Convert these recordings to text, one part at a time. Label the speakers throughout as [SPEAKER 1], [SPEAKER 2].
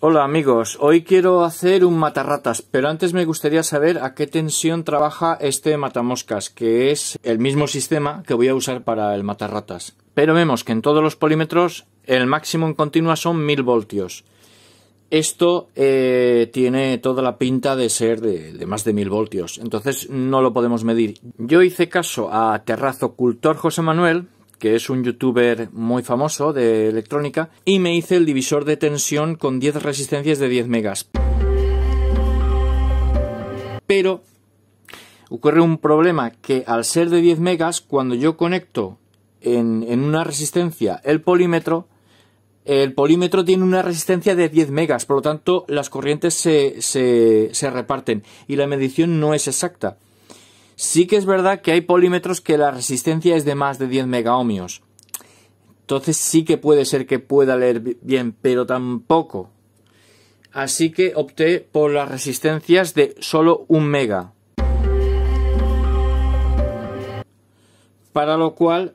[SPEAKER 1] Hola amigos, hoy quiero hacer un matarratas, pero antes me gustaría saber a qué tensión trabaja este matamoscas, que es el mismo sistema que voy a usar para el matarratas. Pero vemos que en todos los polímetros el máximo en continua son 1000 voltios. Esto eh, tiene toda la pinta de ser de, de, más de 1000 voltios, entonces no lo podemos medir. Yo hice caso a Terrazo Cultor José Manuel, que es un youtuber muy famoso de electrónica, y me hice el divisor de tensión con 10 resistencias de 10 megas. Pero ocurre un problema que al ser de 10 megas, cuando yo conecto en, en una resistencia el polímetro, el polímetro tiene una resistencia de 10 megas, por lo tanto las corrientes se, se, se reparten y la medición no es exacta. Sí que es verdad que hay polímetros que la resistencia es de más de 10 megaohmios. Entonces sí que puede ser que pueda leer bien, pero tampoco. Así que opté por las resistencias de solo un mega. Para lo cual,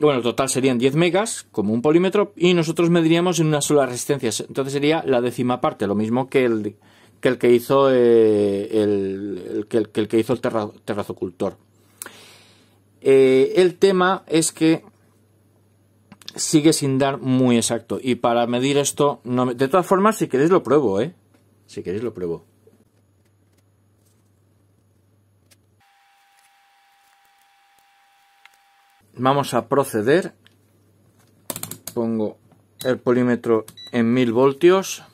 [SPEAKER 1] bueno, total serían 10 megas como un polímetro y nosotros mediríamos en una sola resistencia. Entonces sería la décima parte, lo mismo que el, que el que hizo eh, el, que, el, que hizo el terra, terrazocultor. Eh, el tema es que sigue sin dar muy exacto. Y para medir esto de todas formas si queréis lo pruebo eh si queréis lo pruebo. Vamos a proceder. Pongo el polímetro en 1000 voltios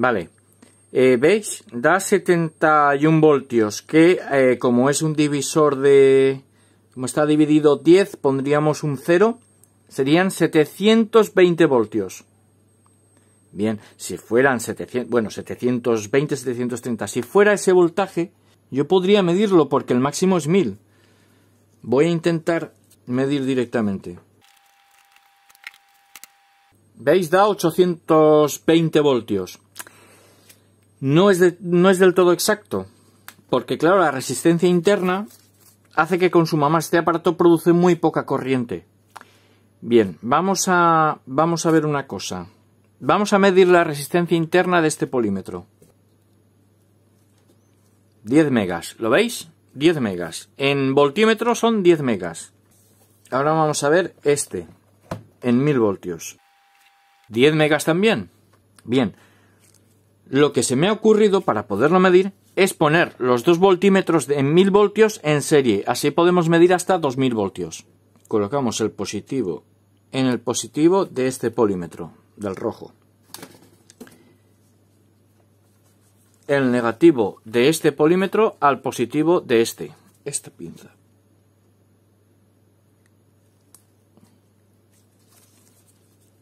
[SPEAKER 1] Vale. Eh, ¿Veis? Da 71 voltios, que eh, como es un divisor de... Como está dividido 10, pondríamos un 0. Serían 720 voltios. Bien, si fueran 700, bueno, 720, 730, si fuera ese voltaje, yo podría medirlo porque el máximo es 1000. Voy a intentar medir directamente. ¿Veis? Da 820 voltios no es, no es del todo exacto, porque claro, la resistencia interna hace que consuma más. Este aparato produce muy poca corriente. Bien, vamos a, vamos a ver una cosa. Vamos a medir la resistencia interna de este polímetro. 10 megas, ¿lo veis? 10 megas. En voltímetro son 10 megas. Ahora vamos a ver este, en 1000 voltios. 10 megas también. Bien, lo que se me ha ocurrido para poderlo medir es poner los dos voltímetros en 1000 voltios en serie. Así podemos medir hasta 2000 voltios. Colocamos el positivo en el positivo de este polímetro, del rojo. El negativo de este polímetro al positivo de este. Esta pinza.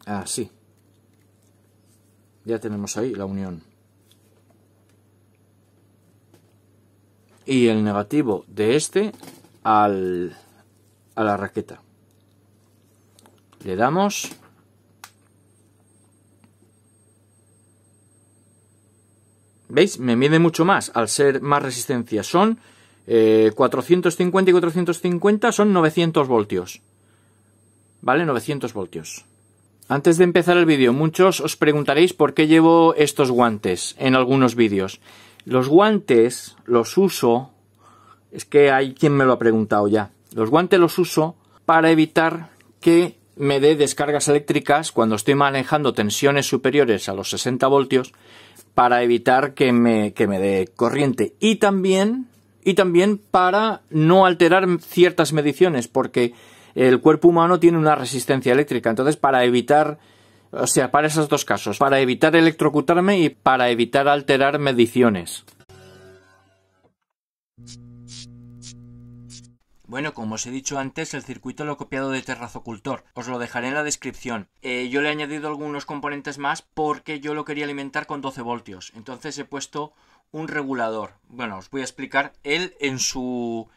[SPEAKER 1] Así. Ya tenemos ahí la unión. Y el negativo de este al, a la raqueta. Le damos ¿Veis? Me mide mucho más al ser más resistencia. Son eh, 450 y 450 son 900 voltios. ¿Vale? 900 voltios. Antes de empezar el vídeo, muchos os preguntaréis por qué llevo estos guantes en algunos vídeos. Los guantes los uso, es que hay quien me lo ha preguntado ya. Los guantes los uso para evitar que me dé descargas eléctricas cuando estoy manejando tensiones superiores a los 60 voltios para evitar que me, que me dé corriente y también y también para no alterar ciertas mediciones porque el cuerpo humano tiene una resistencia eléctrica entonces para evitar o sea, para esos dos casos, para evitar electrocutarme y para evitar alterar mediciones. Bueno, como os he dicho antes, el circuito lo he copiado de Terrazocultor. Os lo dejaré en la descripción. Eh, yo le he añadido algunos componentes más porque yo lo quería alimentar con 12 voltios. Entonces he puesto un regulador. Bueno, os voy a explicar. Él en su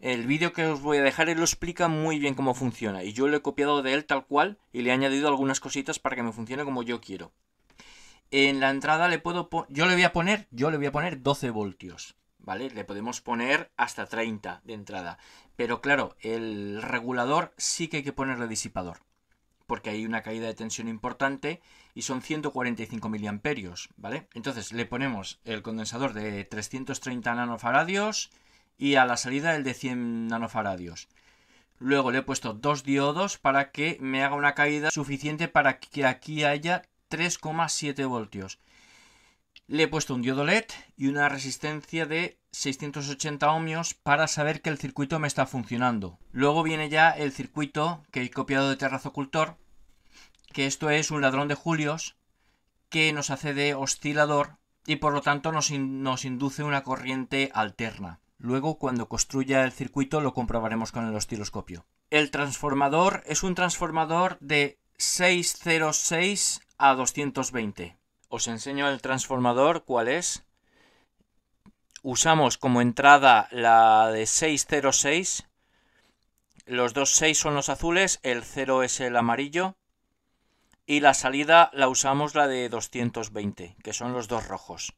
[SPEAKER 1] el vídeo que os voy a dejar él lo explica muy bien cómo funciona y yo lo he copiado de él tal cual y le he añadido algunas cositas para que me funcione como yo quiero. En la entrada le puedo yo le voy a poner, yo le voy a poner 12 voltios. ¿vale? Le podemos poner hasta 30 de entrada. Pero claro, el regulador sí que hay que ponerle disipador, porque hay una caída de tensión importante y son 145 miliamperios, ¿vale? Entonces le ponemos el condensador de 330 nanofaradios y a la salida el de 100 nanofaradios. Luego le he puesto dos diodos para que me haga una caída suficiente para que aquí haya 3,7 voltios. Le he puesto un diodo LED y una resistencia de 680 ohmios para saber que el circuito me está funcionando. Luego viene ya el circuito que he copiado de Terrazo Ocultor, que esto es un ladrón de julios que nos hace de oscilador y por lo tanto nos, nos induce una corriente alterna. Luego, cuando construya el circuito, lo comprobaremos con el osciloscopio. El transformador es un transformador de 606 a 220. Os enseño el transformador, ¿cuál es? Usamos como entrada la de 606. Los dos 6 son los azules, el 0 es el amarillo. Y la salida la usamos la de 220, que son los dos rojos.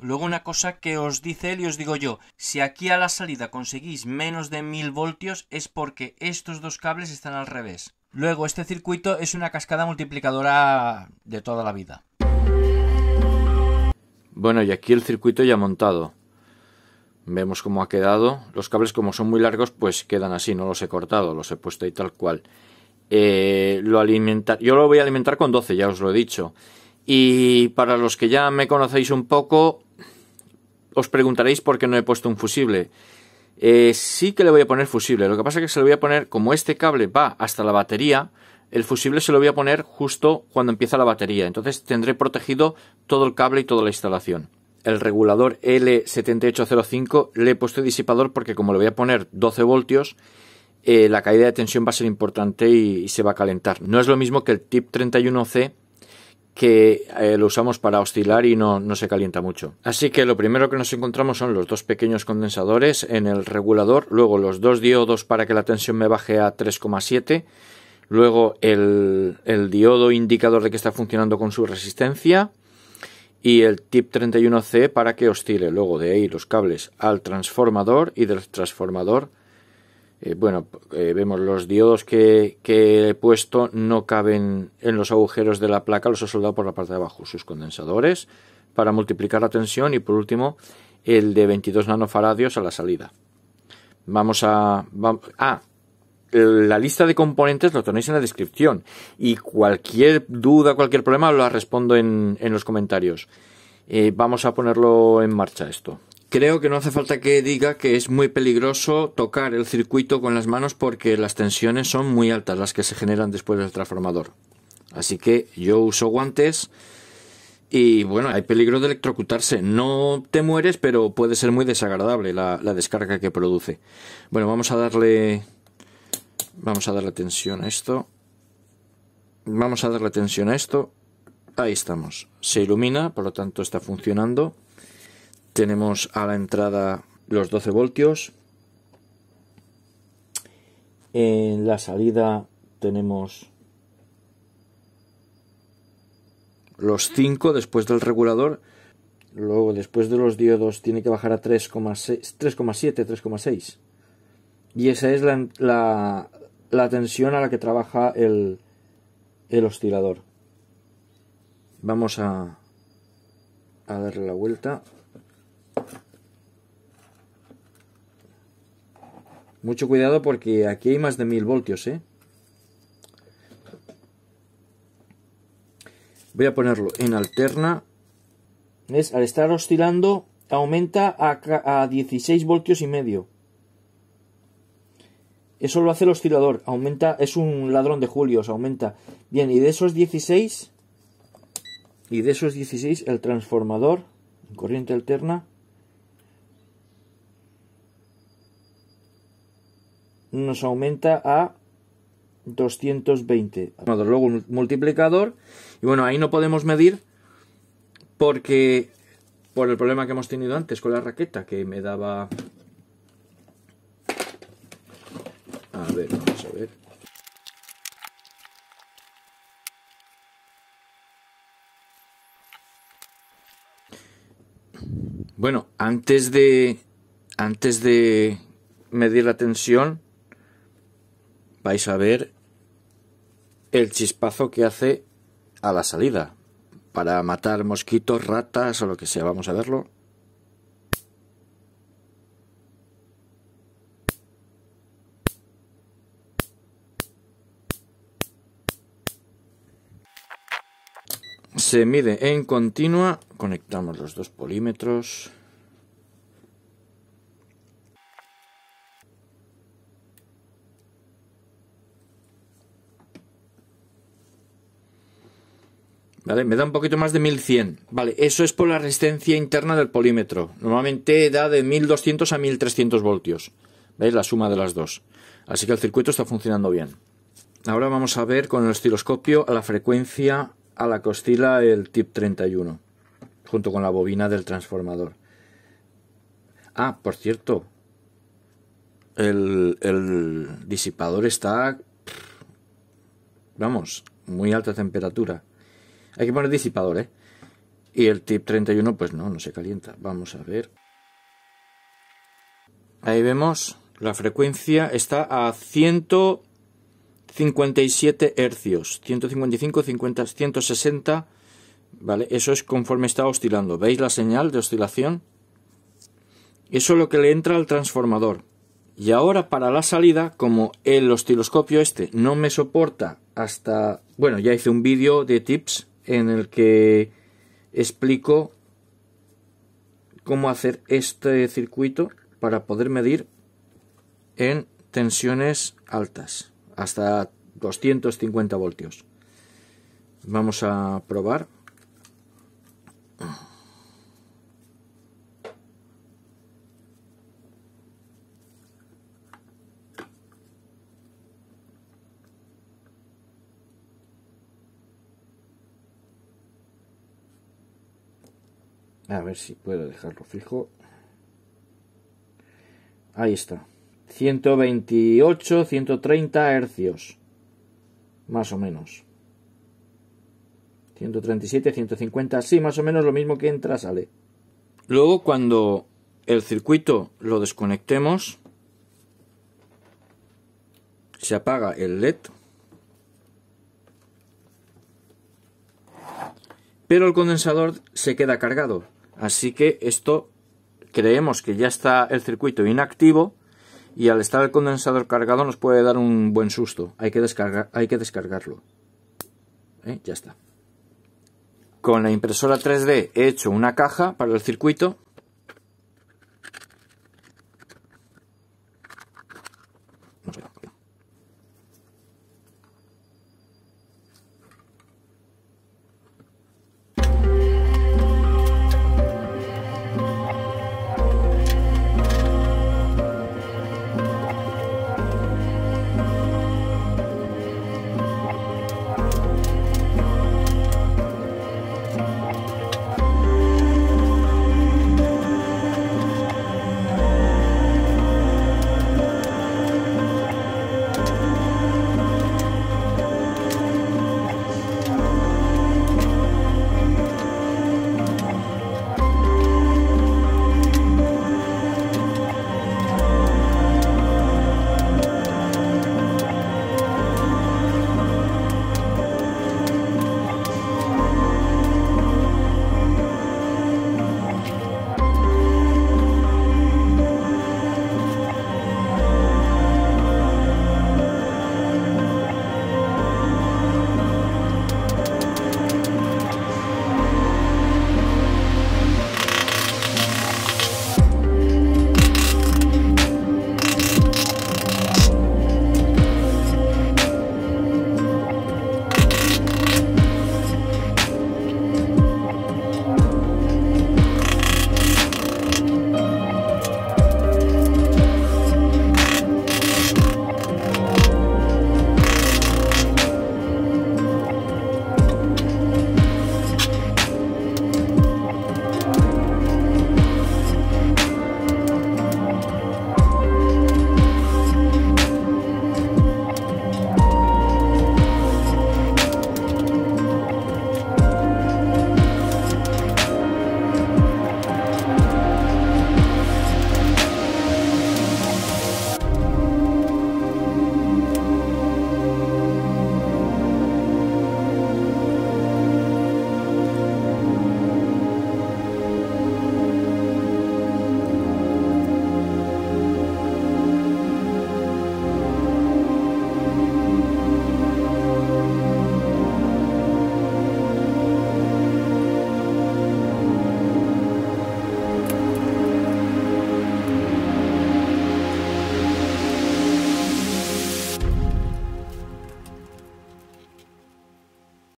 [SPEAKER 1] Luego una cosa que os dice él y os digo yo, si aquí a la salida conseguís menos de 1000 voltios es porque estos dos cables están al revés. Luego este circuito es una cascada multiplicadora de toda la vida.
[SPEAKER 2] Bueno, y aquí el circuito ya montado. Vemos cómo ha quedado. Los cables como son muy largos pues quedan así, no los he cortado, los he puesto ahí tal cual. Eh, lo alimenta... Yo lo voy a alimentar con 12, ya os lo he dicho. Y para los que ya me conocéis un poco, os preguntaréis por qué no he puesto un fusible. Eh, sí que le voy a poner fusible. Lo que pasa es que se lo voy a poner, como este cable va hasta la batería, el fusible se lo voy a poner justo cuando empieza la batería. Entonces tendré protegido todo el cable y toda la instalación. El regulador L7805 le he puesto disipador porque como le voy a poner 12 voltios, eh, la caída de tensión va a ser importante y, y, se va a calentar. No es lo mismo que el TIP 31C que eh, lo usamos para oscilar y no, no, se calienta mucho. Así que lo primero que nos encontramos son los dos pequeños condensadores en el regulador, luego los dos diodos para que la tensión me baje a 3,7, luego el, el, diodo indicador de que está funcionando con su resistencia y el tip 31C para que oscile. Luego de ahí los cables al transformador y del transformador eh, bueno, eh, vemos los diodos que, he puesto no caben en los agujeros de la placa, los he soldado por la parte de abajo. Sus condensadores para multiplicar la tensión y por último el de 22 nanofaradios a la salida. Vamos a... ah, la lista de componentes lo tenéis en la descripción y cualquier duda, cualquier problema lo respondo en, los comentarios. Eh, vamos a ponerlo en marcha esto. Creo que no hace falta que diga que es muy peligroso tocar el circuito con las manos porque las tensiones son muy altas las que se generan después del transformador. Así que yo uso guantes y bueno, hay peligro de electrocutarse. No te mueres, pero puede ser muy desagradable la, descarga que produce. Bueno, vamos a darle... Vamos a darle tensión a esto. Vamos a darle tensión a esto. Ahí estamos. Se ilumina, por lo tanto está funcionando. Tenemos a la entrada los 12 voltios. En la salida tenemos los 5 después del regulador. Luego, después de los diodos, tiene que bajar a 3,7, 3,6. Y esa es la, la, tensión a la que trabaja el, el oscilador. Vamos a, a darle la vuelta. Mucho cuidado porque aquí hay más de 1000 voltios, ¿eh? Voy a ponerlo en alterna. ¿Ves? Al estar oscilando aumenta a, a 16 voltios y medio. Eso lo hace el oscilador. Aumenta, es un ladrón de julios, aumenta. Bien, y de esos 16, y de esos 16, el transformador, corriente alterna, nos aumenta a 220. Bueno, luego un multiplicador. Y bueno, ahí no podemos medir porque por el problema que hemos tenido antes con la raqueta que me daba... A ver, vamos a ver.
[SPEAKER 1] Bueno, antes de antes de medir la tensión vais a ver el chispazo que hace a la salida para matar mosquitos, ratas o lo que sea. Vamos a verlo. Se mide en continua, conectamos los dos polímetros. Vale, me da un poquito más de 1100. Vale, eso es por la resistencia interna del polímetro. Normalmente da de 1200 a 1300 voltios. ¿Veis? La suma de las dos. Así que el circuito está funcionando bien. Ahora vamos a ver con el osciloscopio a la frecuencia a la que el tip 31, junto con la bobina del transformador. Ah, por cierto, el, el disipador está, vamos, muy alta temperatura. Hay que poner disipador, ¿eh? Y el tip 31, pues no, no se calienta. Vamos a ver. Ahí vemos, la frecuencia está a 157 hercios. 155, 50, 160. ¿Vale? Eso es conforme está oscilando. ¿Veis la señal de oscilación? Eso es lo que le entra al transformador. Y ahora para la salida, como el osciloscopio este no me soporta hasta... Bueno, ya hice un vídeo de tips en el que explico cómo hacer este circuito para poder medir en tensiones altas, hasta 250 voltios. Vamos a probar. A ver si puedo dejarlo fijo. Ahí está. 128, 130 hercios. Más o menos. 137, 150. Sí, más o menos lo mismo que entra, sale. Luego, cuando el circuito lo desconectemos, se apaga el LED. Pero el condensador se queda cargado. Así que esto creemos que ya está el circuito inactivo y al estar el condensador cargado nos puede dar un buen susto. Hay que, hay que descargarlo. ¿Eh? Ya está. Con la impresora 3D he hecho una caja para el circuito